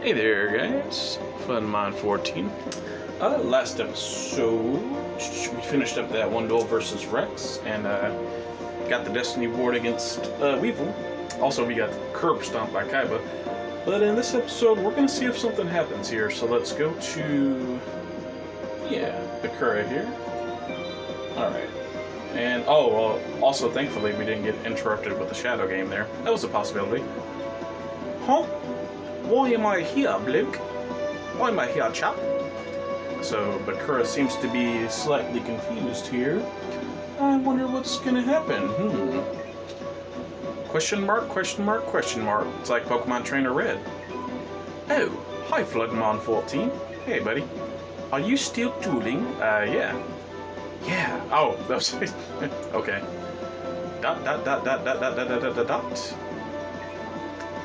Hey there, guys. Fun Funmon 14. Uh, last episode, we finished up that one duel versus Rex, and uh, got the Destiny board against uh, Weevil. Also, we got Curb Stomp by Kaiba. But in this episode, we're gonna see if something happens here. So let's go to, yeah, Bakura here. All right. And oh, well, also thankfully we didn't get interrupted with the shadow game there. That was a possibility. Huh? Why am I here, Luke? Why am I here, chap? So Bakura seems to be slightly confused here. I wonder what's gonna happen. Hmm. Question mark, question mark, question mark. It's like Pokemon Trainer Red. Oh, hi Floodmon 14. Hey buddy. Are you still dueling? Uh, yeah. Yeah. Oh, that's okay. Dot dot dot dot dot dot dot dot dot dot.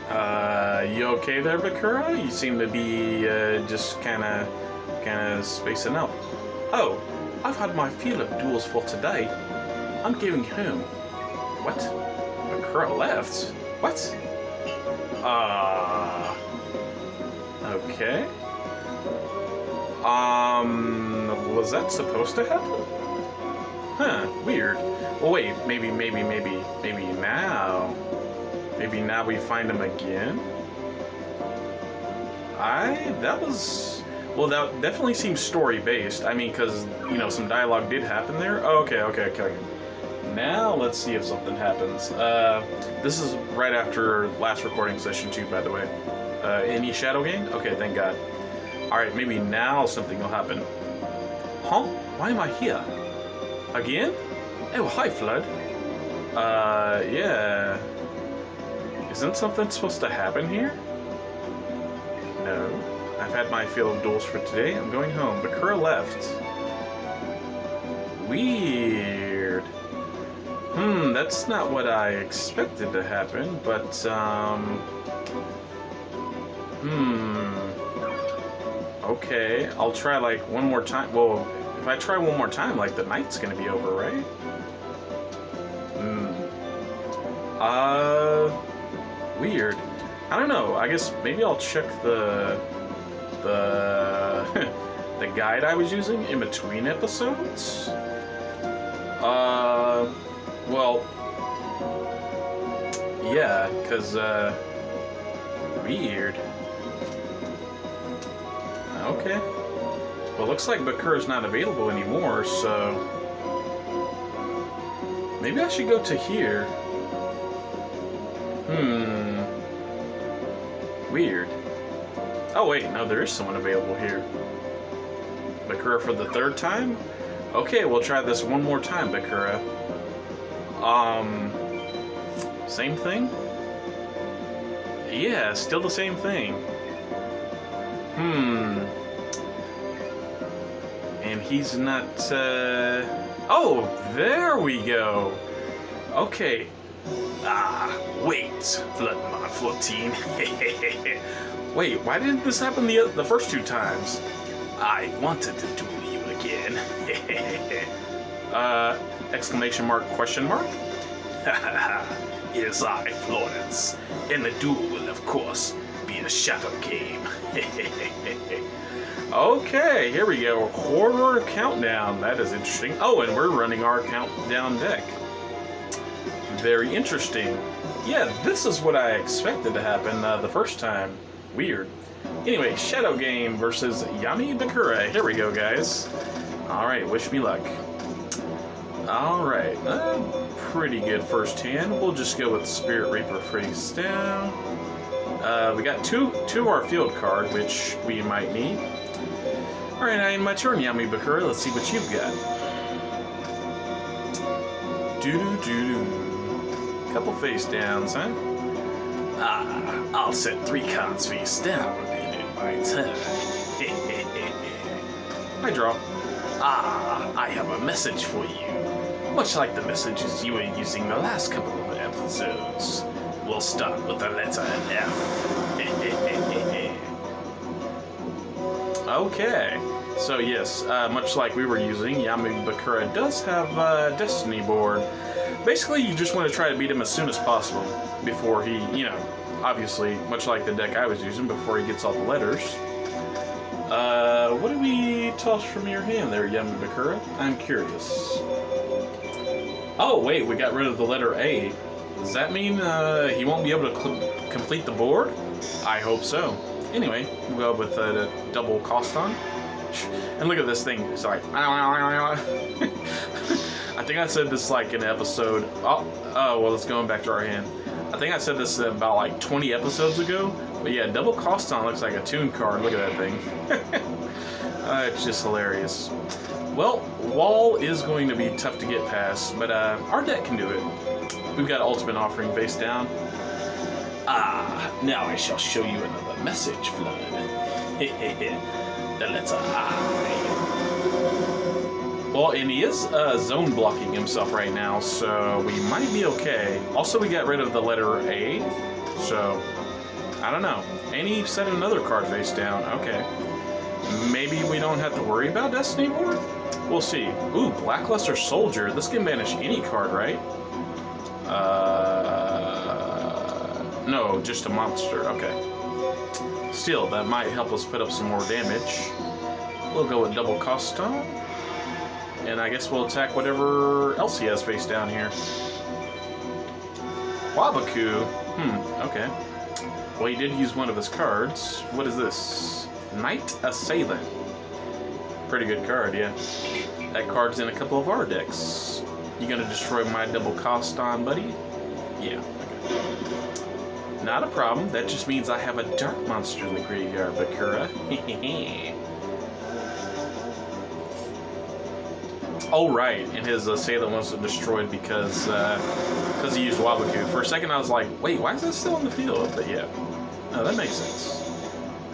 Uh, you okay there, Bakura? You seem to be uh, just kind of, kind of spacing out. Oh, I've had my fill of duels for today. I'm going home. What? Bakura left? What? Ah. Uh, okay. Um, was that supposed to happen? Huh, weird. Well, wait, maybe, maybe, maybe, maybe now. Maybe now we find him again? I, that was, well, that definitely seems story-based. I mean, because, you know, some dialogue did happen there. Oh, okay, okay, okay. Now, let's see if something happens. Uh, this is right after last recording session, too, by the way. Uh, any shadow game? Okay, thank God. Alright, maybe now something will happen. Huh? Why am I here? Again? Oh, hi, Flood. Uh, yeah. Isn't something supposed to happen here? No. I've had my fill of duels for today. I'm going home. But Bakura left. Weird. Hmm, that's not what I expected to happen, but, um... Hmm... Okay, I'll try, like, one more time. Well, if I try one more time, like, the night's gonna be over, right? Hmm. Uh... Weird. I don't know. I guess maybe I'll check the... The... the guide I was using in between episodes? Uh... Well... Yeah, because, uh... Weird. Okay. Well, looks like Bakura's not available anymore, so... Maybe I should go to here. Hmm. Weird. Oh, wait, no, there is someone available here. Bakura for the third time? Okay, we'll try this one more time, Bakura. Um... Same thing? Yeah, still the same thing. Hmm. And he's not, uh... Oh, there we go! Okay. Ah, wait, Floodmon 14. wait, why didn't this happen the, the first two times? I wanted to duel you again. uh, exclamation mark, question mark? it is I, Florence, and the duel will, of course, be a shadow game. okay, here we go. Horror countdown. That is interesting. Oh, and we're running our countdown deck. Very interesting. Yeah, this is what I expected to happen uh, the first time. Weird. Anyway, Shadow Game versus Yami Bakura. Here we go, guys. Alright, wish me luck. Alright, uh, pretty good first hand. We'll just go with Spirit Reaper face down. Uh, we got two, two our field card, which we might need. Alright, I am my turn, Yami Bakura. Let's see what you've got. Doo-doo-doo-doo. Couple face downs, huh? Ah, I'll set three cards face down in my turn. I draw. Ah, I have a message for you. Much like the messages you were using the last couple of episodes. We'll start with the letter F. okay. So yes, uh, much like we were using, Yami Bakura does have a Destiny board. Basically, you just want to try to beat him as soon as possible before he, you know, obviously, much like the deck I was using before he gets all the letters. Uh, what do we toss from your hand there, Yami Bakura? I'm curious. Oh, wait, we got rid of the letter A. Does that mean uh, he won't be able to complete the board? I hope so. Anyway, we'll go with uh, the double Coston. And look at this thing. Like. I think I said this like in episode. Oh, oh, well, it's going back to our hand. I think I said this about like 20 episodes ago. But yeah, double Coston looks like a Toon card. Look at that thing. uh, it's just hilarious. Well, Wall is going to be tough to get past, but uh, our deck can do it. We've got Ultimate Offering face down. Ah, now I shall show you another message, Flood. the letter I. Well, and he is uh, zone blocking himself right now, so we might be okay. Also, we got rid of the letter A, so I don't know. And he set another card face down. Okay. Maybe we don't have to worry about Destiny Board? We'll see. Ooh, Blackluster Soldier. This can banish any card, right? Uh, no, just a monster. Okay. Still, that might help us put up some more damage. We'll go with double Coston. And I guess we'll attack whatever else he has face down here. Waboku. Hmm, okay. Well, he did use one of his cards. What is this? Night Assailant. Pretty good card, yeah. That card's in a couple of our decks. You gonna destroy my double Coston, buddy? Yeah, okay. Not a problem. That just means I have a dark monster in the graveyard, Bakura. oh, right. And his Assailant wasn't destroyed because uh, because he used Waboku. For a second, I was like, wait, why is that still in the field? But yeah, no, that makes sense.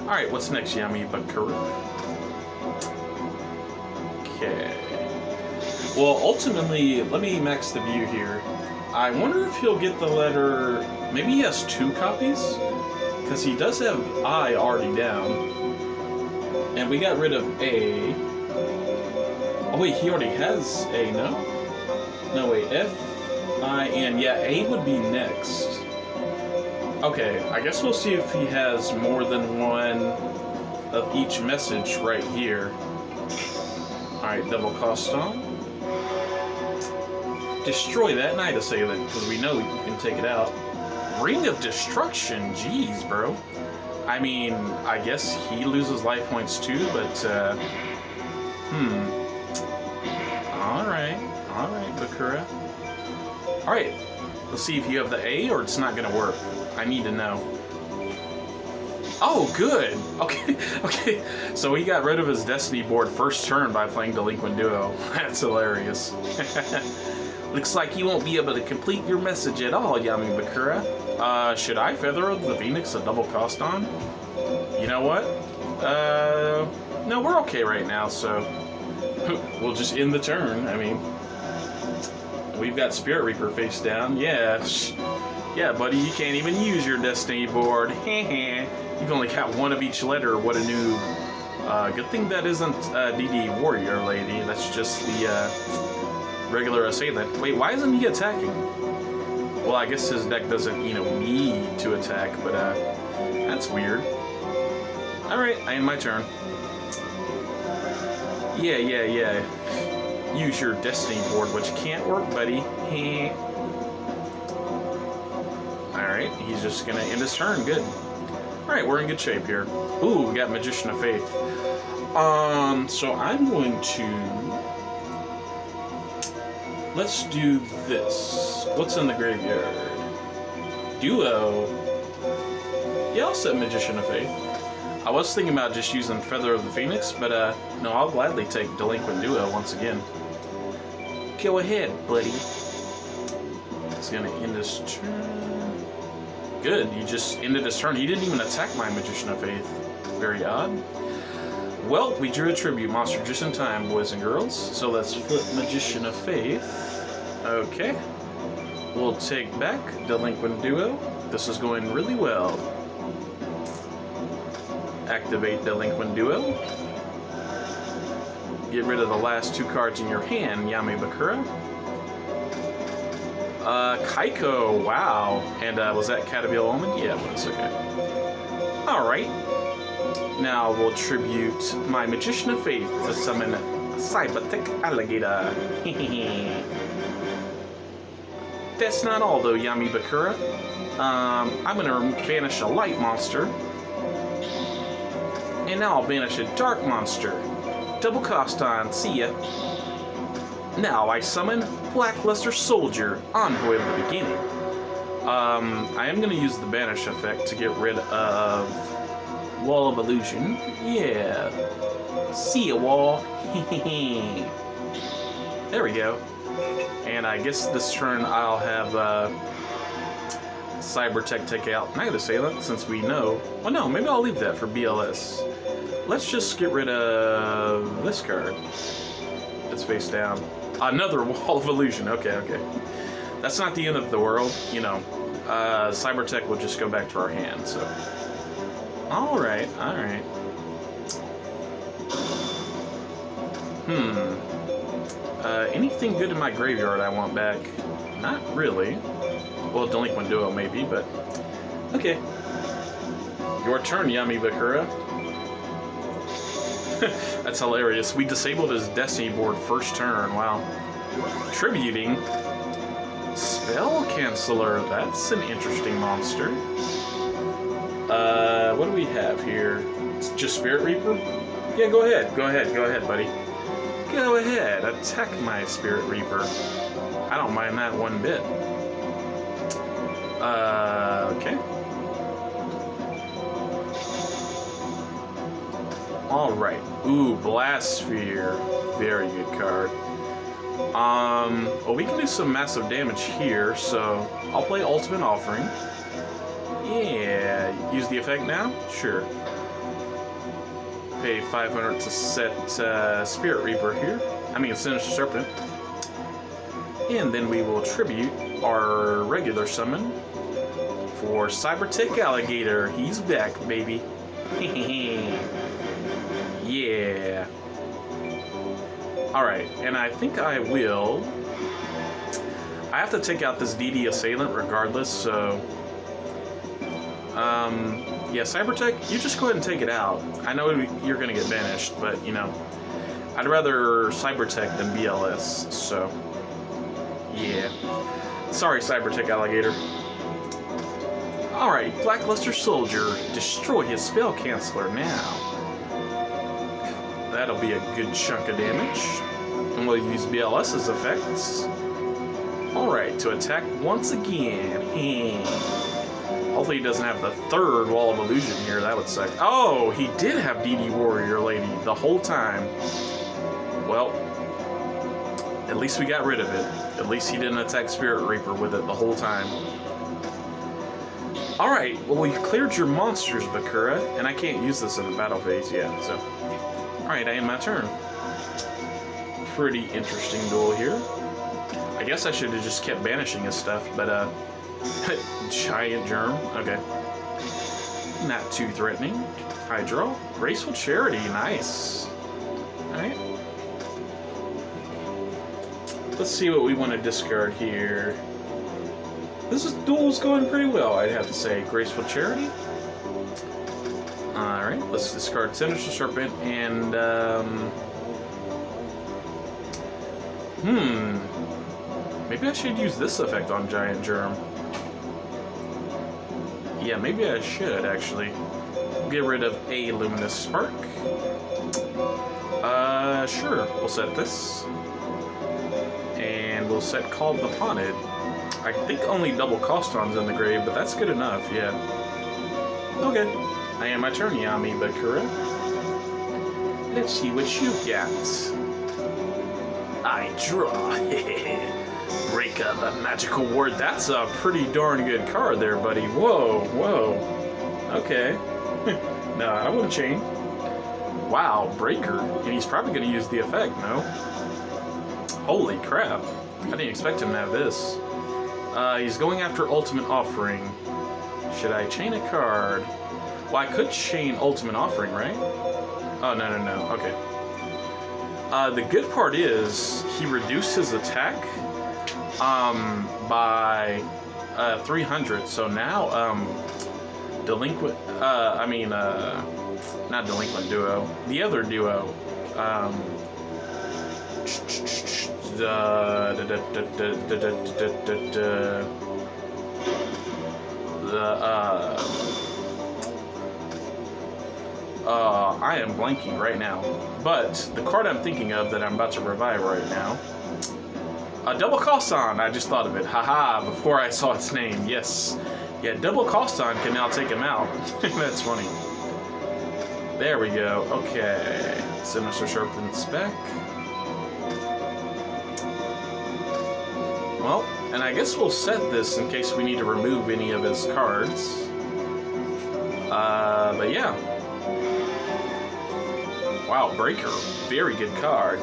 All right, what's next, Yami Bakura? Okay. Well, ultimately, let me max the view here. I wonder if he'll get the letter. Maybe he has two copies, because he does have I already down, and we got rid of A. Wait, he already has A. No. No wait, F I, and yeah, A would be next. Okay, I guess we'll see if he has more than one of each message right here. Alright, double Coston. Destroy that Night Assailant, because we know you can take it out. Ring of Destruction, jeez, bro. I mean, I guess he loses life points too, but, uh, hmm. Alright, alright, Bakura. Alright, let's see if you have the A or it's not gonna work. I need to know. Oh, good. Okay, okay. So he got rid of his Destiny board first turn by playing Delinquent Duo. That's hilarious. Looks like you won't be able to complete your message at all, Yami Bakura. Uh, should I Feather the Phoenix a double Coston? You know what? Uh, no, we're okay right now, so we'll just end the turn. I mean, We've got Spirit Reaper face down. Yeah. Yeah, buddy, you can't even use your Destiny board. You've only got one of each letter. What a noob. Uh, good thing that isn't uh, DD Warrior Lady. That's just the uh, regular Assailant. Wait, why isn't he attacking? Well, I guess his deck doesn't, you know, need to attack, but uh, that's weird. Alright, I end my turn. Yeah, yeah, yeah use your Destiny board, which can't work, buddy. He... Alright, he's just gonna end his turn. Good. Alright, we're in good shape here. Ooh, we got Magician of Faith. Um, so I'm going to... Let's do this. What's in the graveyard? Duo. Yeah, I'll set Magician of Faith. I was thinking about just using Feather of the Phoenix, but uh, no, I'll gladly take Delinquent Duo once again. Go ahead, buddy. It's gonna end his turn. Good, he just ended his turn. He didn't even attack my Magician of Faith. Very odd. Well, we drew a tribute monster just in time, boys and girls. So let's flip Magician of Faith. Okay. We'll take back Delinquent Duo. This is going really well. Activate Delinquent Duo. Get rid of the last two cards in your hand, Yami Bakura. Uh, Kycoo, wow. And uh, was that Caterpillar Omen? Yeah, it was, okay. Alright. Now we'll tribute my Magician of Faith to summon Cybertech Alligator. That's not all though, Yami Bakura. Um, I'm gonna banish a light monster. And now I'll banish a dark monster. Double Coston, see ya. Now I summon Blackluster Soldier, Envoy of the Beginning. Um, I am going to use the Banish effect to get rid of Wall of Illusion. Yeah. See ya, Wall. there we go. And I guess this turn I'll have uh, Cybertech take out Night Assailant, since we know... Well, no, maybe I'll leave that for BLS. Let's just get rid of this card. It's face down. Another Wall of Illusion. Okay, okay. That's not the end of the world, you know. Uh, Cybertech will just go back to our hand, so... Alright, alright. Hmm. Uh, anything good in my graveyard I want back? Not really. Well, Delinquent Duo maybe, but... Okay. Your turn, Yami Bakura. That's hilarious. We disabled his Destiny board first turn. Wow. Tributing. Spell Canceller. That's an interesting monster. Uh, what do we have here? It's just Spirit Reaper? Yeah, go ahead. Go ahead. Go ahead, buddy. Go ahead. Attack my Spirit Reaper. I don't mind that one bit. Uh, okay. Alright. Ooh, Blastsphere. Very good card. Um, well, we can do some massive damage here, so I'll play Ultimate Offering. Yeah, use the effect now? Sure. Pay 500 to set uh, Spirit Reaper here. I mean, Sinister Serpent. And then we will tribute our regular summon for Cybertech Alligator. He's back, baby. Yeah. Alright, and I think I will... I have to take out this DD Assailant regardless, so... Um, yeah, Cybertech, you just go ahead and take it out. I know you're going to get banished, but, you know, I'd rather Cybertech than BLS, so... Yeah. Sorry, Cyber Cybertech Alligator. Alright, Blackluster Soldier, destroy his spell canceller now. That'll be a good chunk of damage. And we'll use BLS's effects. Alright, to attack once again. Hopefully he doesn't have the third Wall of Illusion here. That would suck. Oh, he did have DD Warrior Lady the whole time. Well, at least we got rid of it. At least he didn't attack Spirit Reaper with it the whole time. Alright, well we've cleared your monsters, Bakura, and I can't use this in the battle phase yet, so... Alright, I end my turn. Pretty interesting duel here. I guess I should have just kept banishing his stuff, but, uh... giant germ. Okay. Not too threatening. Hydro. Graceful Charity. Nice. Alright. Let's see what we want to discard here. This is, duel's going pretty well, I'd have to say. Graceful Charity. Alright, let's discard Sinister Serpent and, um... Hmm. Maybe I should use this effect on Giant Germ. Yeah, maybe I should, actually. Get rid of a Luminous Spark. Uh, sure. We'll set this. And we'll set Call of the Haunted. I think only double Coston's in the grave, but that's good enough, yeah. Okay. I am my turn, Yami Bakura. Let's see what you've got. I draw. Breaker the Magical Warrior. That's a pretty darn good card there, buddy. Whoa, whoa. Okay. no, I want to chain. Wow, Breaker. And he's probably going to use the effect, no? Holy crap. I didn't expect him to have this. Uh, he's going after Ultimate Offering. Should I chain a card? Well, I could chain Ultimate Offering, right? Oh, no, no, no. Okay. Uh, the good part is he reduced his attack um, by uh, 300. So now, um, delinquent, uh, I mean, uh, not delinquent duo, the other duo, um, the the the the uh, uh, I am blanking right now, but the card I'm thinking of that I'm about to revive right now. A double Coston. I just thought of it. Haha, before I saw its name. Yes. Yeah, double Coston can now take him out. That's funny. There we go. Okay. Sinister Serpent's Spec. Well, and I guess we'll set this in case we need to remove any of his cards. Uh, but yeah. Wow, Breaker. Very good card.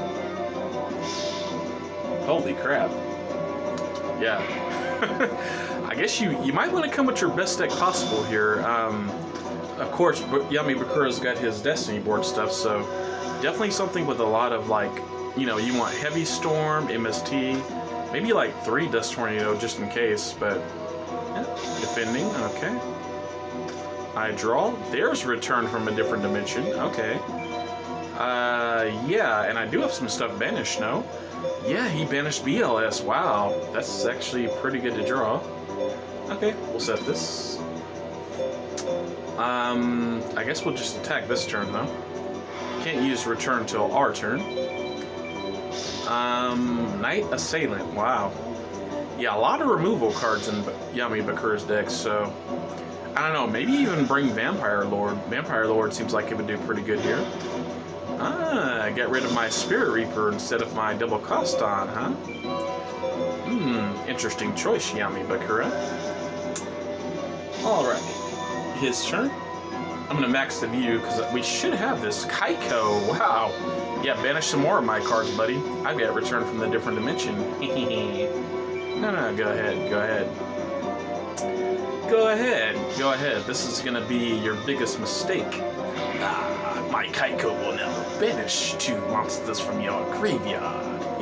Holy crap. Yeah. I guess you, you might want to come with your best deck possible here. Um, of course, Yami Bakura's got his Destiny board stuff, so definitely something with a lot of, like, you know, you want Heavy Storm, MST, maybe like three Dust Tornado just in case, but yeah, defending, okay. I draw. There's Return from a Different Dimension, okay. Uh, yeah, and I do have some stuff banished, no? Yeah, he banished BLS. Wow, that's actually pretty good to draw. Okay, we'll set this. Um, I guess we'll just attack this turn, though. Can't use return till our turn. Um, Night Assailant. Wow. Yeah, a lot of removal cards in Yami Bakura's deck, so... I don't know, maybe even bring Vampire Lord. Vampire Lord seems like it would do pretty good here. Ah, get rid of my Spirit Reaper instead of my double Coston, huh? Hmm, interesting choice, Yami Bakura. Alright, his turn. I'm gonna max the view because we should have this. Kycoo, wow. Yeah, banish some more of my cards, buddy. I've got return from the different dimension. no, no, go ahead, go ahead. Go ahead, go ahead. This is gonna be your biggest mistake. Ah, my Kycoo will never banish two monsters from your graveyard.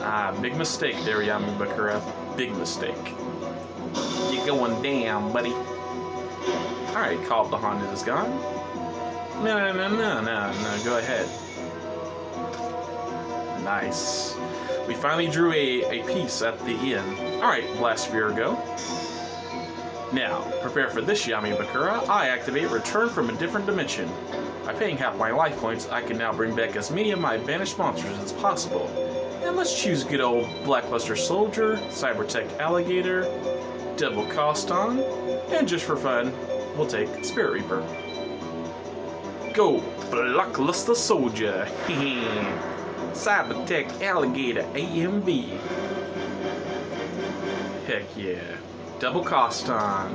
ah, big mistake there, Yami Bakura. Big mistake. You're going down, buddy. Alright, Call of the Haunted is gone. No, no, no, no, no, go ahead. Nice. We finally drew a, a piece at the end. Alright, Blast go. Now, prepare for this, Yami Bakura. I activate Return from a Different Dimension. By paying half my life points, I can now bring back as many of my banished monsters as possible. And let's choose good old Blackluster Soldier, Cybertech Alligator, Double Coston, and just for fun, we'll take Spirit Reaper. Go, Blackluster Soldier! Cybertech Alligator AMV. Heck yeah. Double Coston.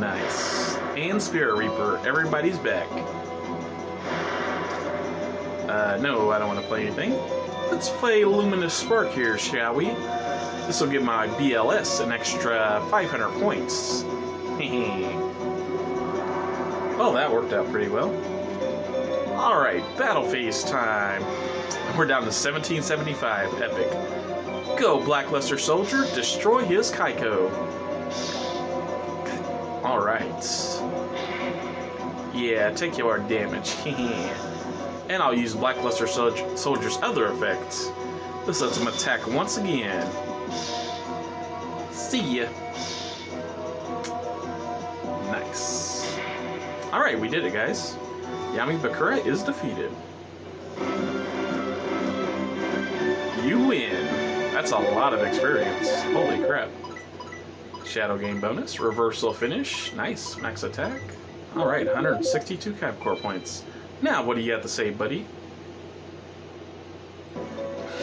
Nice. And Spirit Reaper. Everybody's back. Uh, no, I don't want to play anything. Let's play Luminous Spark here, shall we? This will give my BLS an extra 500 points. well, that worked out pretty well. Alright, battle phase time. We're down to 1775, epic. Go, Blackluster Soldier, destroy his Kycoo. Alright. Yeah, take your damage. and I'll use Blackluster Soldier's other effects. This lets him attack once again. See ya. Nice. Alright, we did it, guys. Yami Bakura is defeated. You win. That's a lot of experience. Holy crap. Shadow game bonus, reversal finish, nice, max attack. Alright, 162 cap core points. Now, what do you have to say, buddy?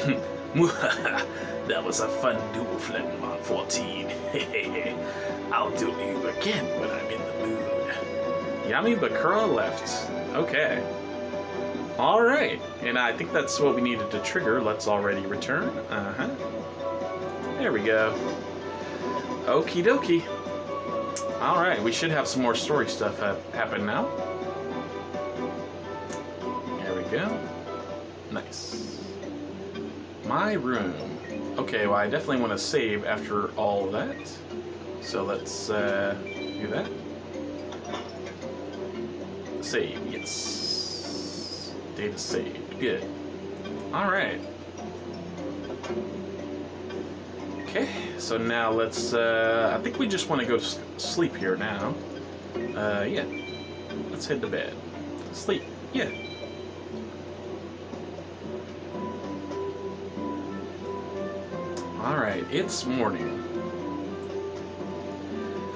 that was a fun duel, Floodmon 14. I'll do you again when I'm in the mood. Yami Bakura left. Okay. Alright, and I think that's what we needed to trigger. Let's already return. Uh-huh. There we go. Okie dokie. Alright, we should have some more story stuff ha happen now. There we go. Nice. My room. Okay, well, I definitely want to save after all that. So let's uh, do that. Save, yes. Data saved, good. Alright. Okay, so now let's, uh, I think we just want to go to sleep here now. Uh, yeah. Let's head to bed. Sleep, yeah. It's morning.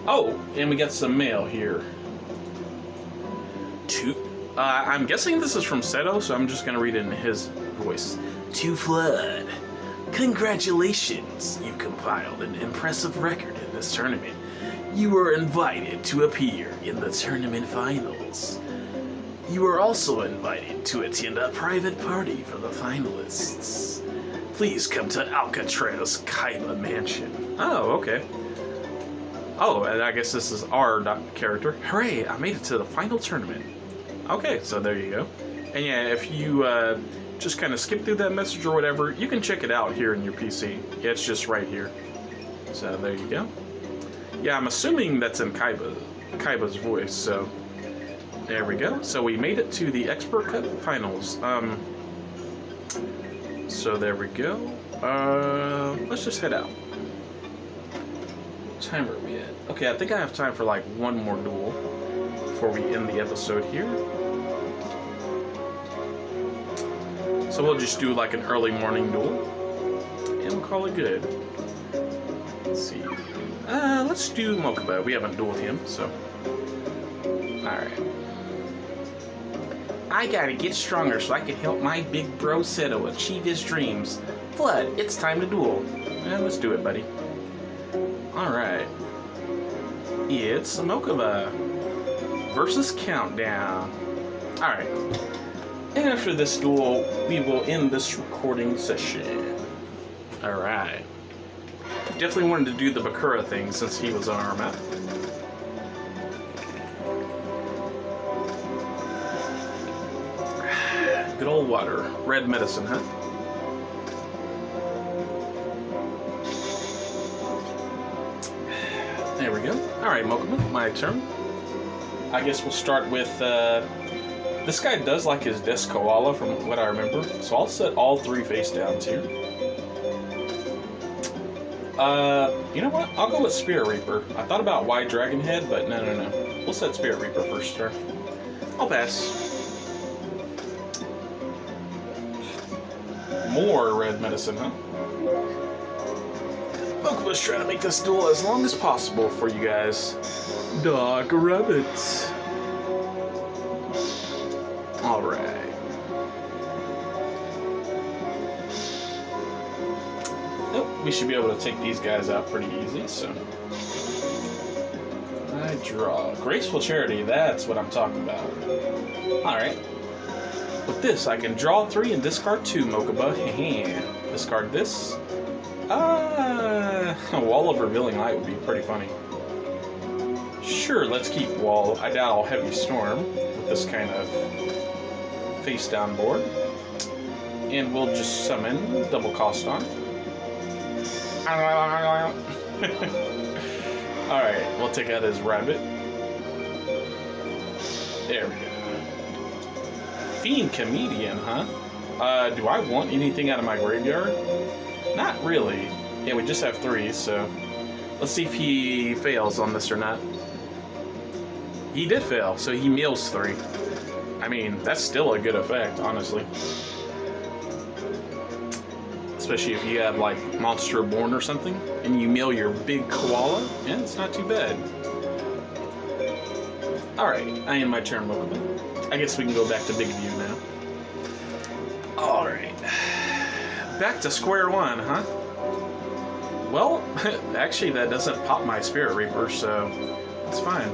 Oh, and we got some mail here. To, uh, I'm guessing this is from Seto, so I'm just gonna read it in his voice. To Flood, congratulations! You compiled an impressive record in this tournament. You were invited to appear in the tournament finals. You were also invited to attend a private party for the finalists. Please come to Alcatraz Kaiba Mansion. Oh, okay. Oh, and I guess this is our character. Hooray, I made it to the final tournament. Okay, so there you go. And yeah, if you uh, just kind of skip through that message or whatever, you can check it out here in your PC. Yeah, it's just right here. So there you go. Yeah, I'm assuming that's in Kaiba, Kaiba's voice, so there we go. So we made it to the Expert Cup Finals. Um, so there we go. Uh, let's just head out. What time are we at? Okay, I think I have time for like one more duel before we end the episode here. So we'll just do like an early morning duel and we'll call it good. Let's see. Uh, let's do Mokuba. We haven't dueled him, so. Alright. I gotta get stronger so I can help my big bro Seto achieve his dreams. Flood, it's time to duel. Yeah, let's do it, buddy. Alright. It's Mokuba versus Countdown. Alright. And after this duel, we will end this recording session. Alright. Definitely wanted to do the Bakura thing since he was on our map. Good old water. Red medicine, huh? There we go. Alright, Mokuba, my turn. I guess we'll start with, uh, this guy does like his Des Koala from what I remember, so I'll set all three face downs here. Uh, you know what? I'll go with Spirit Reaper. I thought about White Dragon Head, but no, no, no. We'll set Spirit Reaper first, sir. I'll pass. More red medicine, huh? Mokuba's trying to make this duel as long as possible for you guys. Dog rabbits. Alright. Oh, we should be able to take these guys out pretty easy, so. I draw. Graceful Charity, that's what I'm talking about. Alright. With this, I can draw three and discard two, Mokuba. discard this. Ah, uh, Wall of Revealing Light would be pretty funny. Sure, let's keep Wall. I doubt I'll Heavy Storm with this kind of face down board. And we'll just summon Double Coston. Alright, we'll take out his rabbit. There we go. Fiend Comedian, huh? Uh, do I want anything out of my graveyard? Not really. Yeah, we just have three, so... Let's see if he fails on this or not. He did fail, so he meals three. I mean, that's still a good effect, honestly. Especially if you have, like, Monster Born or something, and you meal your big koala, yeah, it's not too bad. Alright, I end my turn, Mokuba. I guess we can go back to Big View now. Alright. Back to square one, huh? Well, actually that doesn't pop my Spirit Reaper, so it's fine.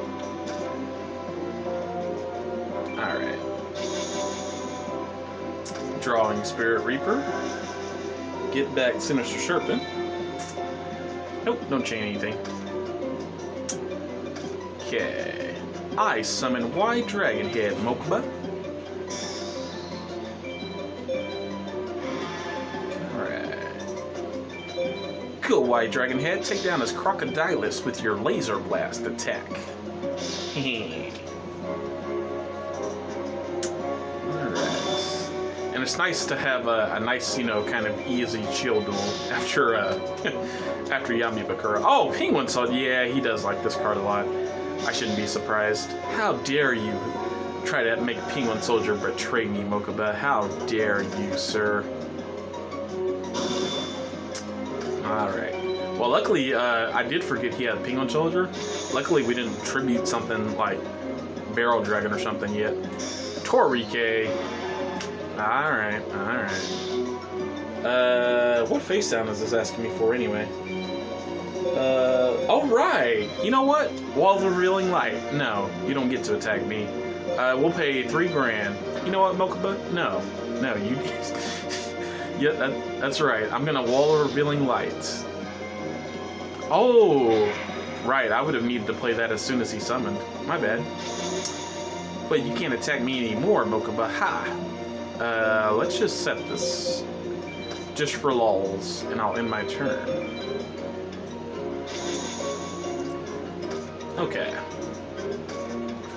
Alright. Drawing Spirit Reaper. Get back Sinister Serpent. Nope, don't chain anything. Okay. I summon White Dragon Head. Alright. Go, White Dragon Head. Take down his Crocodilus with your Laser Blast attack. Alright. And it's nice to have a, a, nice, you know, kind of easy chill duel after uh, after Yami Bakura. Oh, Penguin Soldier. Yeah, he does like this card a lot. I shouldn't be surprised. How dare you try to make Penguin Soldier betray me, Mokuba? How dare you, sir? Alright. Well, luckily, uh, I did forget he had Penguin Soldier. Luckily, we didn't tribute something like Barrel Dragon or something yet. Torike. Alright, alright. Uh, what face down is this asking me for anyway? Uh, alright! You know what? Wall of Revealing Light. No, you don't get to attack me. Uh, we'll pay three grand. You know what, Mokuba? No. No, you... yeah, that, that's right. I'm gonna Wall of Revealing Light. Oh! Right, I would have needed to play that as soon as he summoned. My bad. But you can't attack me anymore, Mokuba. Ha! Uh, let's just set this just for lulls, and I'll end my turn. Okay.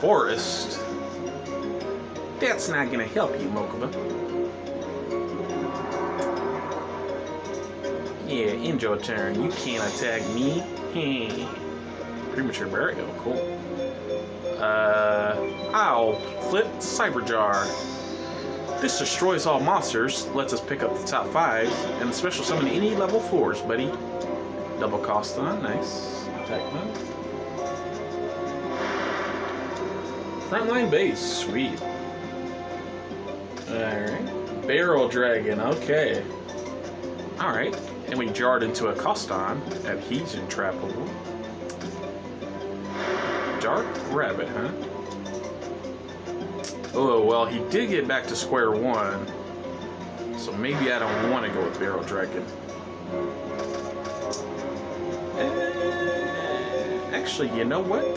Forest. That's not gonna help you, Mokuba. Yeah, end your turn. You can't attack me. Hey. Premature burial, cool. Uh, I'll flip Cyber Jar. This destroys all monsters, lets us pick up the top five, and special summon any level fours, buddy. Double Coston, nice. Attack mode. Frontline base, sweet. Alright. Barrel Dragon, okay. Alright. And we jarred into a Coston, Adhesion Trap Hole. Dark Rabbit, huh? Oh, well, he did get back to square one. So maybe I don't want to go with Barrel Dragon. Uh, actually, you know what?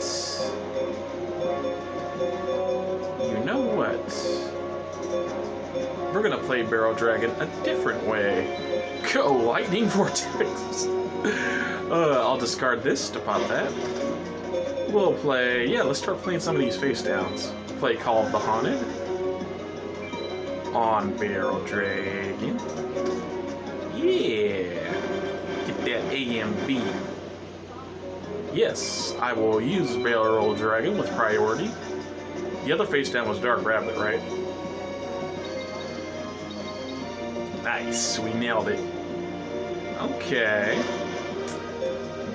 We're gonna play Barrel Dragon a different way. Go, Lightning Vortex! uh, I'll discard this to pop that. We'll play... Yeah, let's start playing some of these face downs play Call of the Haunted on Barrel Dragon. Yeah! Get that AMB. Yes, I will use Barrel Dragon with priority. The other face down was Dark Rabbit, right? Nice, we nailed it. Okay.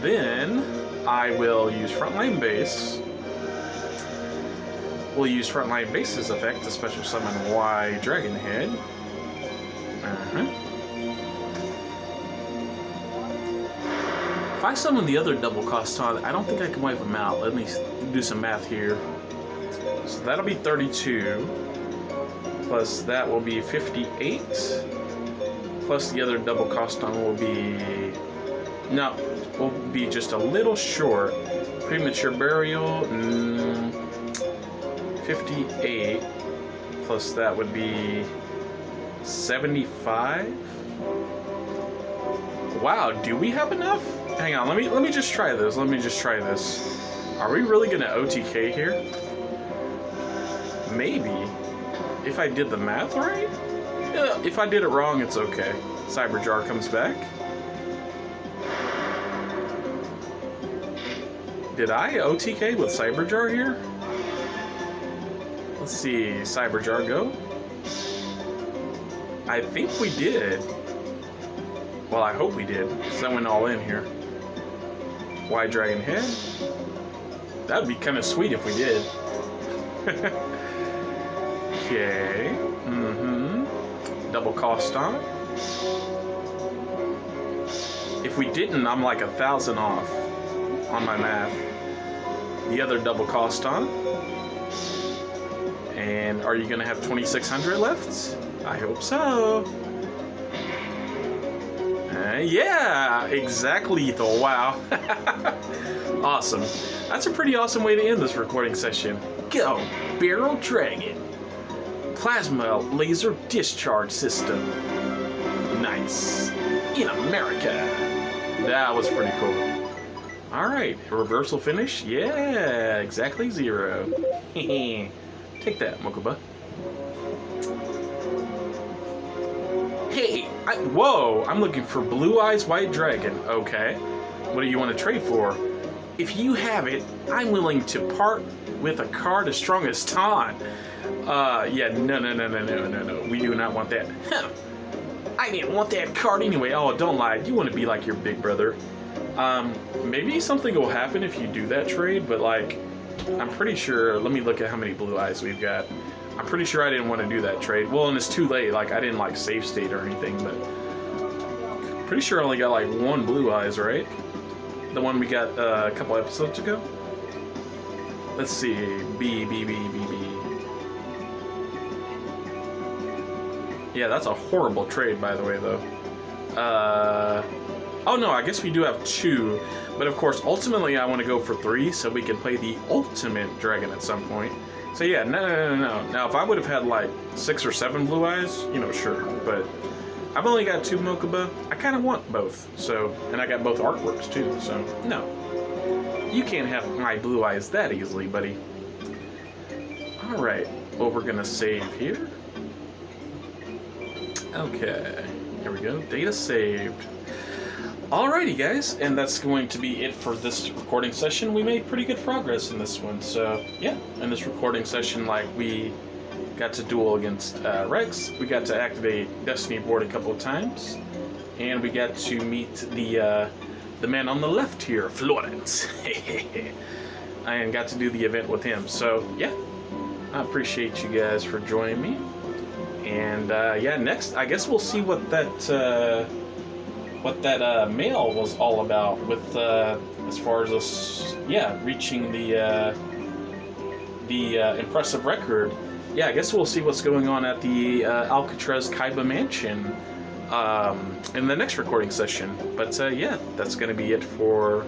Then I will use Frontline Base We'll use Frontline Base's effect to special summon White Dragon Head. Uh-huh. If I summon the other double Coston, I don't think I can wipe them out. Let me do some math here. So that'll be 32. Plus that will be 58. Plus the other double Coston will be... No, will be just a little short. Premature Burial... Mm, 58 plus that would be 75 wow do we have enough? Hang on let me let me just try this let me just try this. Are we really gonna OTK here? Maybe if I did the math right if I did it wrong it's okay Cyberjar comes back did I OTK with Cyberjar here Let's see, Cyber Jargo. I think we did. Well, I hope we did, because I went all in here. White Dragon Head? That would be kind of sweet if we did. okay. Mm-hmm. Double Coston. If we didn't, I'm like a thousand off on my math. The other double Coston. And are you to have 2,600 left? I hope so. Uh, yeah, exactly, lethal. Wow. awesome. That's a pretty awesome way to end this recording session. Go, Barrel Dragon. Plasma Laser Discharge System. Nice. In America. That was pretty cool. All right, reversal finish. Yeah, exactly zero. Take that, Mokuba. Hey, I, whoa, I'm looking for Blue Eyes White Dragon. Okay, what do you want to trade for? If you have it, I'm willing to part with a card as strong as Toon. Uh, yeah, no, no, no, no, no, no, no. We do not want that. Huh. I didn't want that card anyway. Oh, don't lie. You want to be like your big brother. Um, maybe something will happen if you do that trade, but like, I'm pretty sure. Let me look at how many blue eyes we've got. I'm pretty sure I didn't want to do that trade. Well, and it's too late. Like, I didn't like save state or anything, but pretty sure I only got like one blue eyes, right? The one we got uh, a couple episodes ago. Let's see. B B B B B. Yeah, that's a horrible trade, by the way, though. Uh, oh no, I guess we do have two. But of course, ultimately, I want to go for three so we can play the ultimate dragon at some point. So yeah, no, no, no, no. Now, if I would have had like six or seven blue eyes, you know, sure. But I've only got two Mokuba. I kind of want both. So, and I got both artworks too. So no, you can't have my blue eyes that easily, buddy. All right. Well, we're gonna save here. Okay, here we go. Data saved. Alrighty, guys, and that's going to be it for this recording session. We made pretty good progress in this one, so yeah. In this recording session, like we got to duel against uh, Rex, we got to activate Destiny board a couple of times, and we got to meet the uh, the man on the left here, Florence. and got to do the event with him. So yeah, I appreciate you guys for joining me. And uh, yeah, next I guess we'll see what that uh, what that uh, mail was all about with uh, as far as us yeah reaching the the impressive record. Yeah, I guess we'll see what's going on at the uh, Alcatraz Kaiba Mansion um, in the next recording session. But uh, yeah, that's going to be it for